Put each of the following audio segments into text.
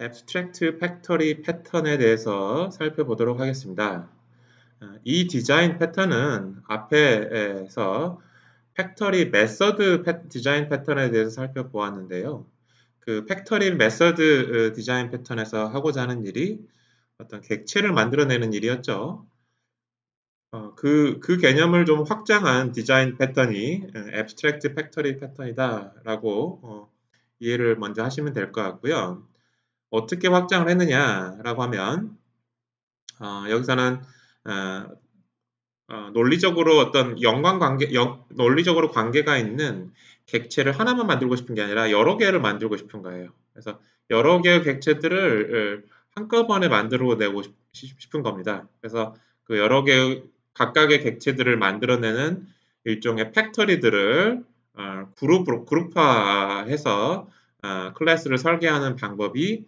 abstract factory 패턴에 대해서 살펴보도록 하겠습니다. 어, 이 디자인 패턴은 앞에서 factory method 디자인 패턴에 대해서 살펴보았는데요. 그 factory method 디자인 패턴에서 하고자 하는 일이 어떤 객체를 만들어내는 일이었죠. 어, 그, 그 개념을 좀 확장한 디자인 패턴이 abstract factory 패턴이다라고 어, 이해를 먼저 하시면 될 것 같고요. 어떻게 확장을 했느냐라고 하면 어, 여기서는 어, 어, 논리적으로 어떤 연관 관계, 연, 논리적으로 관계가 있는 객체를 하나만 만들고 싶은 게 아니라 여러 개를 만들고 싶은 거예요. 그래서 여러 개의 객체들을 한꺼번에 만들어내고 싶은 겁니다. 그래서 그 여러 개의 각각의 객체들을 만들어내는 일종의 factory들을 어, 그룹으로 그룹화해서 어, 클래스를 설계하는 방법이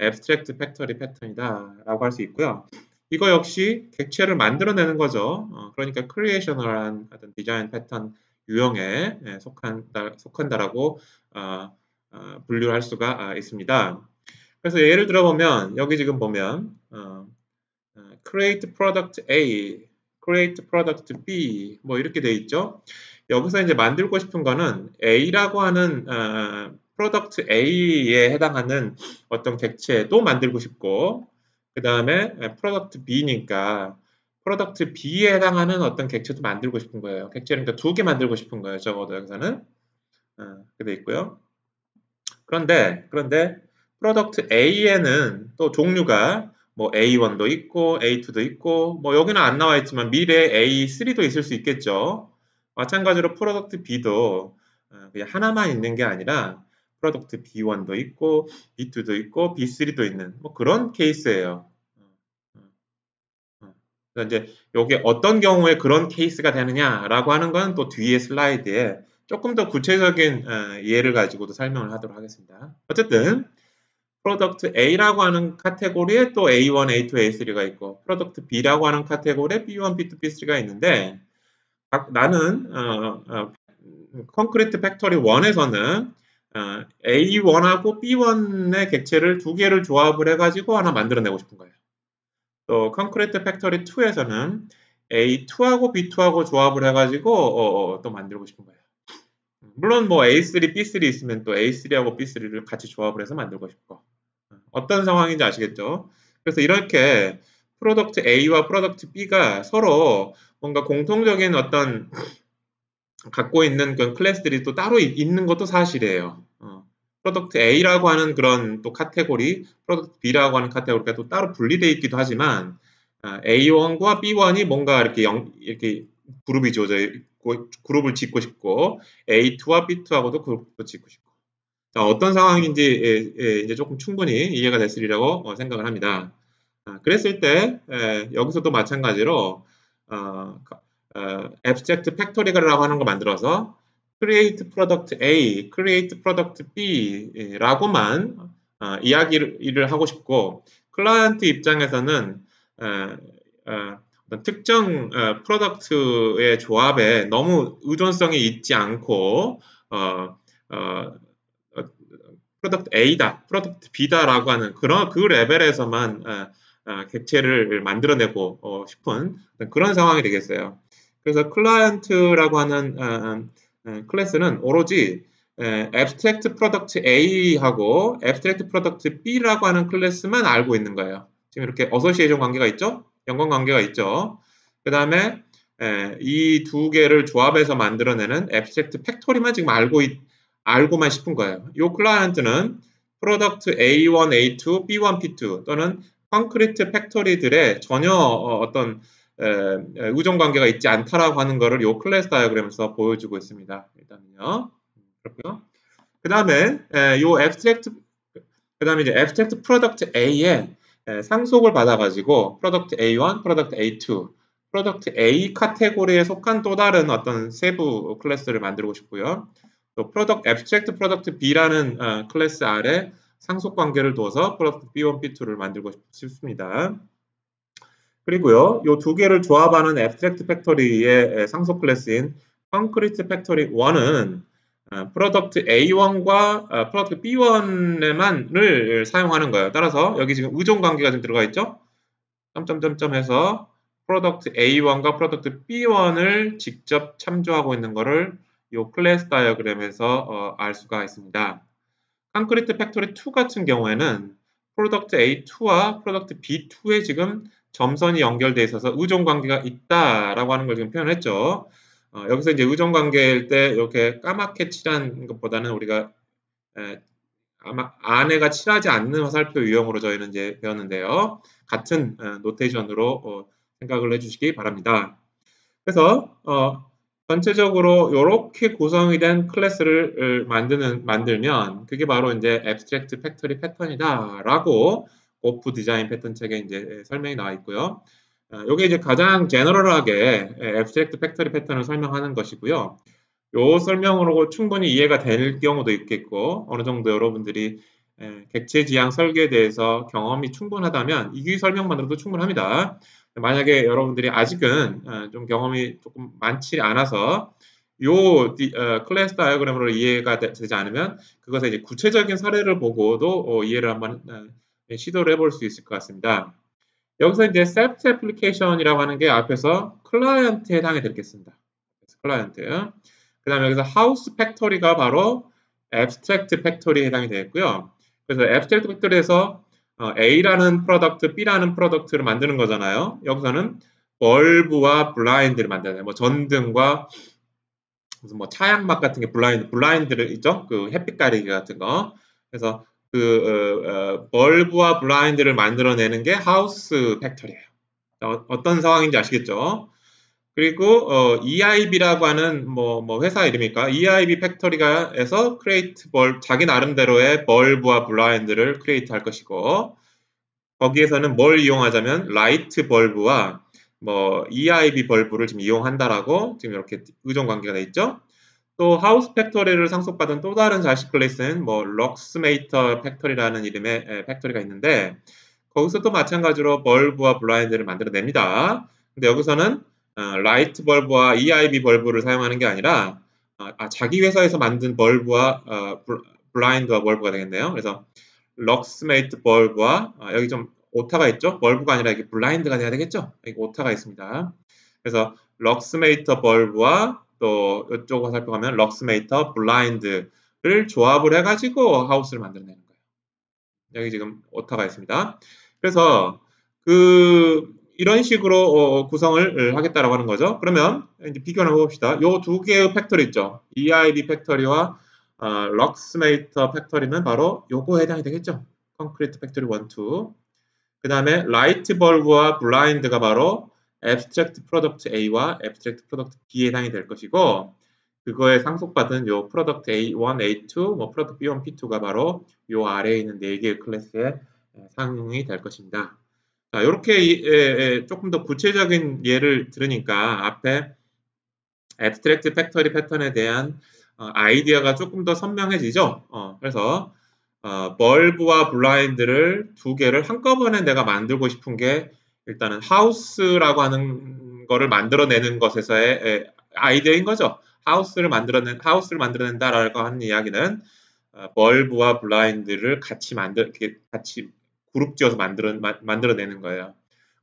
abstract factory 패턴이다 라고 할 수 있고요. 이거 역시 객체를 만들어내는 거죠. 어, 그러니까 creational한 어떤 디자인 패턴 유형에 예, 속한다, 속한다라고 어, 어, 분류할 수가 아, 있습니다. 그래서 예를 들어 보면 여기 지금 보면 어, 어, create product A, create product B 뭐 이렇게 돼 있죠. 여기서 이제 만들고 싶은 거는 A라고 하는 어, product A에 해당하는 어떤 객체도 만들고 싶고 그 다음에 product B니까 product B에 해당하는 어떤 객체도 만들고 싶은 거예요. 객체를 그러니까 두 개 만들고 싶은 거예요. 적어도 여기서는 어, 그돼 있고요. 그런데 그런데 product A에는 또 종류가 뭐 A1도 있고 A2도 있고 뭐 여기는 안 나와 있지만 미래 A3도 있을 수 있겠죠. 마찬가지로 product B도 어, 그냥 하나만 있는 게 아니라 product B1도 있고 B2도 있고 B3도 있는 뭐 그런 케이스예요. 그래서 이제 이게 어떤 경우에 그런 케이스가 되느냐라고 하는 건 또 뒤에 슬라이드에 조금 더 구체적인 어, 예를 가지고도 설명을 하도록 하겠습니다. 어쨌든 product A라고 하는 카테고리에 또 A1, A2, A3가 있고 product B라고 하는 카테고리에 B1, B2, B3가 있는데 나는 어, 어, concrete factory 1에서는 어, A1하고 B1의 객체를 두 개를 조합을 해가지고 하나 만들어내고 싶은 거예요. 또 concrete factory 2에서는 A2하고 B2하고 조합을 해가지고 어, 어, 또 만들고 싶은 거예요. 물론 뭐 A3, B3 있으면 또 A3하고 B3를 같이 조합을 해서 만들고 싶고 어떤 상황인지 아시겠죠? 그래서 이렇게 product A와 product B가 서로 뭔가 공통적인 어떤 갖고 있는 그 클래스들이 또 따로 있는 것도 사실이에요. 어, product A라고 하는 그런 또 카테고리, product B라고 하는 카테고리가 또 따로 분리되어 있기도 하지만 어, A1과 B1이 뭔가 이렇게 영, 이렇게 그룹이 지어져 있고 그룹을 짓고 싶고 A2와 B2하고도 그룹을 짓고 싶고 자, 어떤 상황인지 예, 예, 이제 조금 충분히 이해가 됐으리라고 어, 생각을 합니다. 아, 그랬을 때 예, 여기서도 마찬가지로 어, 어, abstract factory라고 하는 거 만들어서 create product A, create product B라고만 어, 이야기를 하고 싶고 클라이언트 입장에서는 어, 어, 특정 어, product의 조합에 너무 의존성이 있지 않고 어, 어, product A다, product B다라고 하는 그런 그 레벨에서만 어, 어, 객체를 만들어내고 어, 싶은 그런 상황이 되겠어요. 그래서 클라이언트라고 하는 어, 어, 어, 클래스는 오로지 abstract product A하고 abstract product B라고 하는 클래스만 알고 있는 거예요. 지금 이렇게 association 관계가 있죠? 연관 관계가 있죠. 그 다음에 이 두 개를 조합해서 만들어내는 abstract factory만 지금 알고 있, 알고만 싶은 거예요. 이 클라이언트는 product A1, A2, B1, B2 또는 concrete factory들의 전혀 어떤 의존 관계가 있지 않다라고 하는 것을 이 클래스 다이어그램에서 보여주고 있습니다. 일단은요. 그렇고요. 그 다음에 이 abstract 그 다음에 이제 abstract product A에 상속을 받아가지고 product A1, product A2, product A 카테고리에 속한 또 다른 어떤 세부 클래스를 만들고 싶고요. 또 product abstract product B라는 어, 클래스 아래 상속 관계를 둬서 product B1, B2를 만들고 싶습니다. 그리고요, 이 두 개를 조합하는 abstract factory의 상속 클래스인 concrete factory 1은 product A1과 product B1에만을 사용하는 거예요. 따라서 여기 지금 의존 관계가 좀 들어가 있죠? 점점점점 해서 product A1과 product B1을 직접 참조하고 있는 것을 이 클래스 다이어그램에서 어, 알 수가 있습니다. concrete factory 2 같은 경우에는 product A2와 product B2에 지금 점선이 연결되어 있어서 의존 관계가 있다라고 하는 걸 지금 표현했죠. 어, 여기서 이제 의존 관계일 때 이렇게 까맣게 칠한 것보다는 우리가 에, 아마 안에가 칠하지 않는 화살표 유형으로 저희는 이제 배웠는데요. 같은 어, notation으로 어, 생각을 해주시기 바랍니다. 그래서 어, 전체적으로 이렇게 구성이 된 클래스를 만드는 만들면 그게 바로 이제 abstract factory 패턴이다라고 오프 디자인 패턴 책에 이제 설명이 나와 있고요. 이게 이제 가장 제너럴하게 abstract factory 패턴을 설명하는 것이고요. 요 설명으로 충분히 이해가 될 경우도 있겠고 어느 정도 여러분들이 객체 지향 설계에 대해서 경험이 충분하다면 이 설명만으로도 충분합니다. 만약에 여러분들이 아직은 어, 좀 경험이 조금 많지 않아서 요 어, 클래스 다이어그램으로 이해가 되지 않으면 그것의 이제 구체적인 사례를 보고도 어, 이해를 한번 시도를 해볼 수 있을 것 같습니다. 여기서 이제 셀프 애플리케이션이라고 하는 게 앞에서 클라이언트에 해당이 되겠습니다. 클라이언트. 그 다음에 여기서 house factory가 바로 abstract factory에 해당이 되겠고요. 그래서 abstract factory에서 어, A라는 프로덕트, B라는 프로덕트를 만드는 거잖아요. 여기서는 bulb와 블라인드를 만드는 뭐 전등과 무슨 뭐 차양막 같은 게 블라인드, 블라인드를 있죠? 그 햇빛 가리기 같은 거. 그래서 그 어, 어, bulb와 블라인드를 만들어내는 게 house factory예요. 어, 떤 상황인지 아시겠죠? 그리고 어, EIB라고 하는 뭐, 뭐 회사 이름일까? EIB 팩토리가에서 크레이트 벌 자기 나름대로의 bulb와 블라인드를 create 할 것이고 거기에서는 뭘 이용하자면 light bulb와 뭐 EIB bulb를 지금 이용한다라고 지금 이렇게 의존 관계가 돼 있죠. 또 house factory를 상속받은 또 다른 자식 클래스는 뭐 Luxmate factory라는 이름의 factory가 있는데 거기서도 마찬가지로 bulb와 블라인드를 만들어냅니다. 근데 여기서는 어, 라이트 벌브와 EIB 벌브를 사용하는 게 아니라 어, 아, 자기 회사에서 만든 bulb와 어, 블라인드와 bulb가 되겠네요. 그래서 Luxmate bulb와 아, 여기 좀 오타가 있죠? bulb가 아니라 이게 블라인드가 돼야 되겠죠? 여기 오타가 있습니다. 그래서 Luxmate bulb와 또 이쪽으로 살펴가면 Luxmate 블라인드를 조합을 해가지고 house를 만들어내는 거예요. 여기 지금 오타가 있습니다. 그래서 그 이런 식으로 어, 구성을 하겠다라고 하는 거죠. 그러면 이제 비교를 해봅시다. 이 두 개의 factory 있죠. EIB 팩토리와 어, Luxmate factory는 바로 요거에 해당이 되겠죠. concrete factory 1, 2. 그 다음에 light bulb와 블라인드가 바로 abstract product A와 abstract product B에 해당이 될 것이고 그거에 상속받은 요 product A1, A2, 뭐 product B1, B2가 바로 요 아래에 있는 네 개의 클래스에 상응이 될 것입니다. 자, 이렇게 조금 더 구체적인 예를 들으니까 앞에 abstract factory 패턴에 대한 어, 아이디어가 조금 더 선명해지죠. 어, 그래서 어, 벌브와 블라인드를 두 개를 한꺼번에 내가 만들고 싶은 게 일단은 하우스라고 하는 거를 만들어내는 것에서의 에, 아이디어인 거죠. 하우스를 만들어낸 하우스를 만들어낸다라고 하는 이야기는 어, 벌브와 블라인드를 같이 만들 같이 그룹 지어서 만들어, 만들어내는 거예요.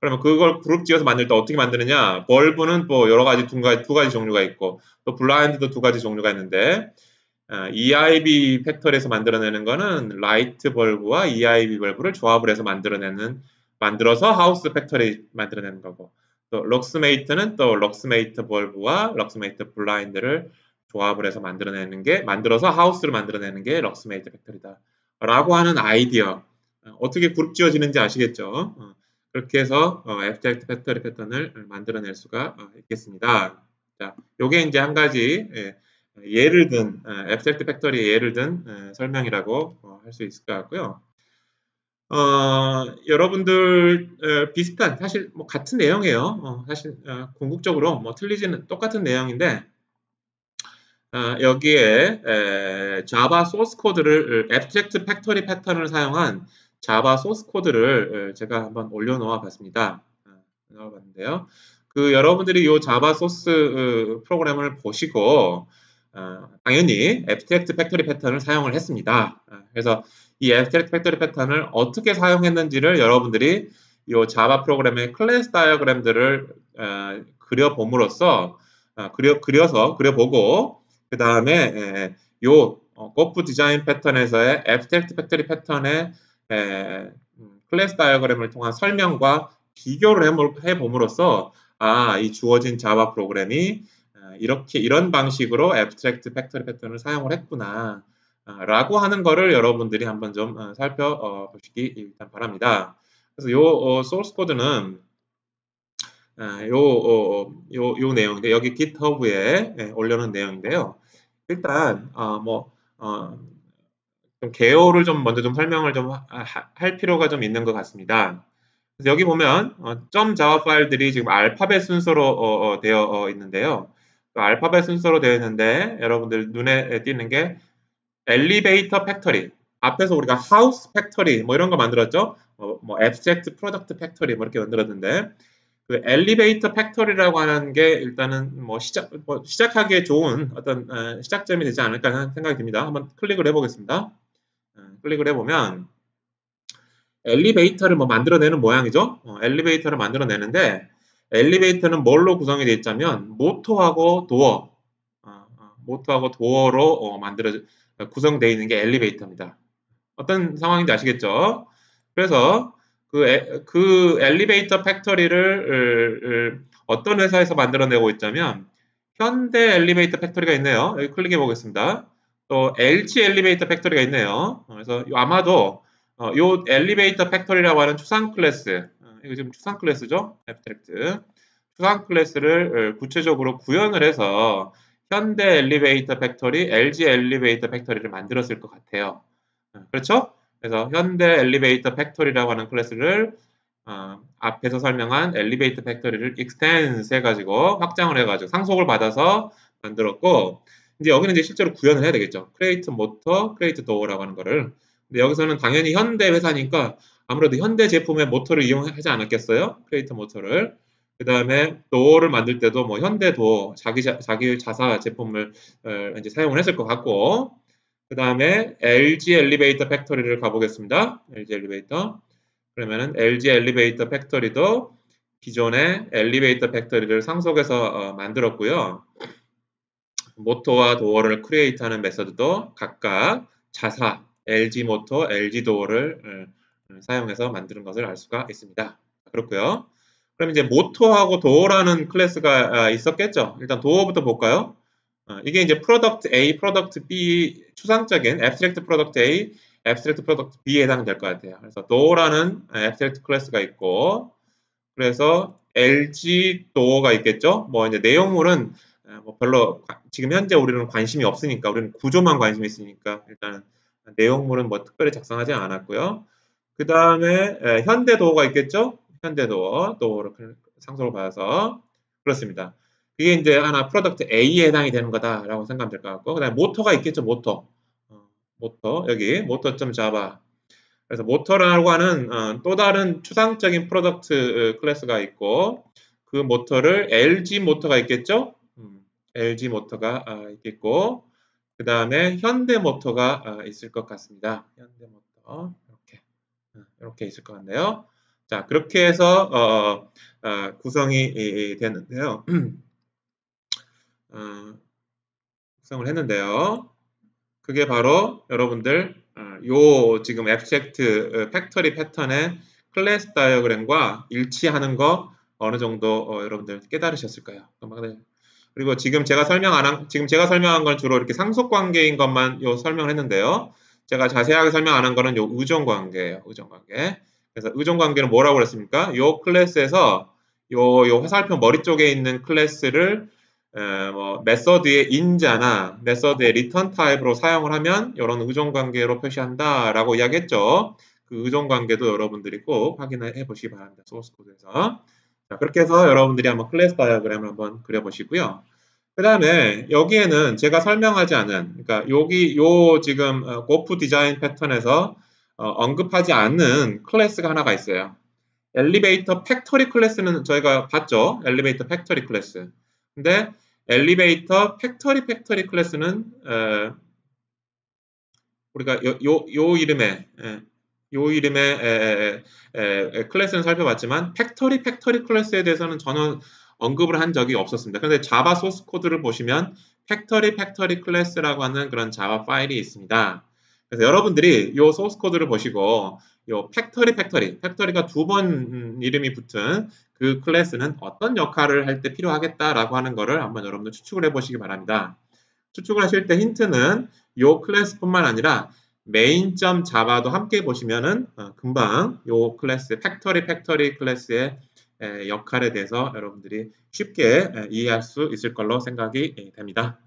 그러면 그걸 그룹 지어서 만들 때 어떻게 만드느냐? 벌브는 뭐 여러 가지 두 가지, 두 가지 종류가 있고 또 블라인드도 두 가지 종류가 있는데 어, EIB 팩터리에서 만들어내는 거는 라이트 벌브와 EIB 벌브를 조합을 해서 만들어내는 만들어서 house factory 만들어내는 거고 또 Luxmate는 또 Luxmate bulb와 Luxmate 블라인드를 조합을 해서 만들어내는 게 만들어서 house를 만들어내는 게 Luxmate factory다 라고 하는 아이디어 어떻게 그룹 지어지는지 아시겠죠? 어, 그렇게 해서 abstract factory 패턴을 만들어낼 수가 어, 있겠습니다. 자, 요게 이제 한 가지 예, 를 든, abstract factory 예를 든 설명이라고 어, 할수 있을 것 같고요. 어, 여러분들 어, 비슷한 사실 뭐 같은 내용이에요. 어, 사실 어, 궁극적으로 뭐 틀리지는 똑같은 내용인데 여기에 에, 자바 소스 코드를 abstract factory 패턴을 사용한 자바 소스 코드를 제가 한번 올려놓아 봤습니다. 어, 넣어 봤는데요. 그 여러분들이 이 자바 소스 프로그램을 보시고 어, 당연히 abstract factory 패턴을 사용을 했습니다. 어, 그래서 이 abstract factory 패턴을 어떻게 사용했는지를 여러분들이 이 자바 프로그램의 클래스 다이어그램들을 어, 그려봄으로써 어, 그려, 그려서 그려보고 그 다음에 요 어, 고프 디자인 패턴에서의 abstract factory 패턴의 에, 음, 클래스 다이어그램을 통한 설명과 비교를 해봄으로써 아, 이 주어진 자바 프로그램이 어, 이렇게 이런 방식으로 abstract factory 패턴을 사용을 했구나. 어, 라고 하는 거를 여러분들이 한번 좀 어, 살펴보시기 일단 바랍니다. 그래서 요 어, 소스 코드는 요, 어, 요, 요 내용인데 여기 GitHub에 예, 올려놓은 내용인데요. 일단 어, 뭐 어, 좀 개요를 좀 먼저 좀 설명을 좀 할 필요가 좀 있는 것 같습니다. 그래서 여기 보면 어, 점 Java 파일들이 지금 알파벳 순서로 어, 어, 되어 어, 있는데요. 그 알파벳 순서로 되어 있는데 여러분들 눈에 띄는 게 elevator factory 앞에서 우리가 house factory 뭐 이런 거 만들었죠. 어, 뭐 abstract product factory 뭐 이렇게 만들었는데 그 elevator factory라고 하는 게 일단은 뭐 시작 뭐 시작하기에 좋은 어떤 어, 시작점이 되지 않을까 하는 생각이 듭니다. 한번 클릭을 해보겠습니다. 어, 클릭을 해보면 엘리베이터를 뭐 만들어내는 모양이죠. 어, 엘리베이터를 만들어내는데 엘리베이터는 뭘로 구성이 되어 있자면 모터하고 도어, 모터하고 도어로 어, 만들어 구성되어 있는 게 엘리베이터입니다. 어떤 상황인지 아시겠죠? 그래서 그, 에, 그 엘리베이터 factory를 어떤 회사에서 만들어내고 있자면 현대 엘리베이터 factory가 있네요. 여기 클릭해 보겠습니다. 또 LG 엘리베이터 factory가 있네요. 그래서 아마도 어, 요 엘리베이터 factory라고 하는 추상 클래스 어, 이거 지금 추상 클래스죠? abstract 추상 클래스를 어, 구체적으로 구현을 해서 현대 엘리베이터 팩토리, LG 엘리베이터 팩토리를 만들었을 것 같아요. 어, 그렇죠? 그래서 현대 엘리베이터 factory라고 하는 클래스를 어, 앞에서 설명한 엘리베이터 factory를 extends 해가지고 확장을 해가지고 상속을 받아서 만들었고 이제 여기는 이제 실제로 구현을 해야 되겠죠. create motor, create door라고 하는 거를 근데 여기서는 당연히 현대 회사니까 아무래도 현대 제품의 모터를 이용하지 않았겠어요? create motor를. 그 다음에 도어를 만들 때도 뭐 현대 도어, 자기, 자, 자기 자사 제품을 어, 이제 사용을 했을 것 같고, 그 다음에 LG 엘리베이터 factory를 가보겠습니다. LG 엘리베이터. 그러면은 LG 엘리베이터 factory도 기존의 엘리베이터 factory를 상속해서 어, 만들었고요. 모터와 도어를 create하는 method도 각각 자사, LG 모터, LG 도어를 어, 어, 사용해서 만드는 것을 알 수가 있습니다. 그렇고요. 그럼 이제 모터하고 도어라는 클래스가 아, 있었겠죠. 일단 도어부터 볼까요? 어, 이게 이제 product A, product B 추상적인 abstract product A, abstract product B에 해당될 것 같아요. 그래서 도어라는 abstract 클래스가 있고 그래서 LG 도어가 있겠죠. 뭐 이제 내용물은 뭐 별로 지금 현재 우리는 관심이 없으니까 우리는 구조만 관심이 있으니까 일단 내용물은 뭐 특별히 작성하지 않았고요. 그 다음에 현대 도어가 있겠죠? 현대도어, 도어를 상속을 받아서 그렇습니다. 이게 이제 하나 product A에 해당이 되는 거다라고 생각하면 될 것 같고 그 다음에 모터가 있겠죠, 모터. 어, 모터, 여기 Motor.java 그래서 모터라고 하는 어, 또 다른 추상적인 product 어, 클래스가 있고 그 모터를 LG 모터가 있겠죠? 음, LG 모터가 아, 있겠고 그 다음에 현대 모터가 어, 있을 것 같습니다. 현대 모터 이렇게 어, 이렇게 있을 것 같네요. 자 그렇게 해서 어, 어, 구성이 되는데요. 어, 구성을 했는데요. 그게 바로 여러분들 어, 요 지금 abstract factory 패턴의 클래스 다이어그램과 일치하는 거 어느 정도 여러분들 깨달으셨을까요? 그리고 지금 제가 설명 안 한, 지금 제가 설명한 건 주로 이렇게 상속 관계인 것만 요 설명을 했는데요. 제가 자세하게 설명 안 한 거는 요 의존 관계예요. 의존 관계. 그래서 의존 관계는 뭐라고 그랬습니까? 요 클래스에서 요, 요 화살표 머리 쪽에 있는 클래스를 에, 뭐 method의 인자나 method의 return 타입으로 사용을 하면 이런 의존 관계로 표시한다라고 이야기했죠. 그 의존 관계도 여러분들이 꼭 확인해 보시기 바랍니다. 소스 코드에서. 자, 그렇게 해서 여러분들이 한번 클래스 다이어그램을 한번 그려 보시고요. 그 다음에 여기에는 제가 설명하지 않은, 그러니까 여기 요 지금 어, GoF 디자인 패턴에서 어, 언급하지 않는 클래스가 하나가 있어요. 엘리베이터 factory 클래스는 저희가 봤죠. 엘리베이터 factory 클래스. 근데 엘리베이터 factory factory 클래스는 에, 우리가 요, 요, 요 이름의 에, 요 이름의 에, 에, 클래스는 살펴봤지만 factory factory 클래스에 대해서는 전혀 언급을 한 적이 없었습니다. 그런데 자바 소스 코드를 보시면 factory factory 클래스라고 하는 그런 자바 파일이 있습니다. 그래서 여러분들이 이 소스 코드를 보시고 이 factory factory factory가 두 번 이름이 붙은 그 클래스는 어떤 역할을 할 때 필요하겠다라고 하는 것을 한번 여러분들 추측을 해보시기 바랍니다. 추측을 하실 때 힌트는 이 클래스뿐만 아니라 main.java도 좀 함께 보시면은 어, 금방 이 클래스 factory factory 클래스의 역할에 대해서 여러분들이 쉽게 이해할 수 있을 걸로 생각이 됩니다.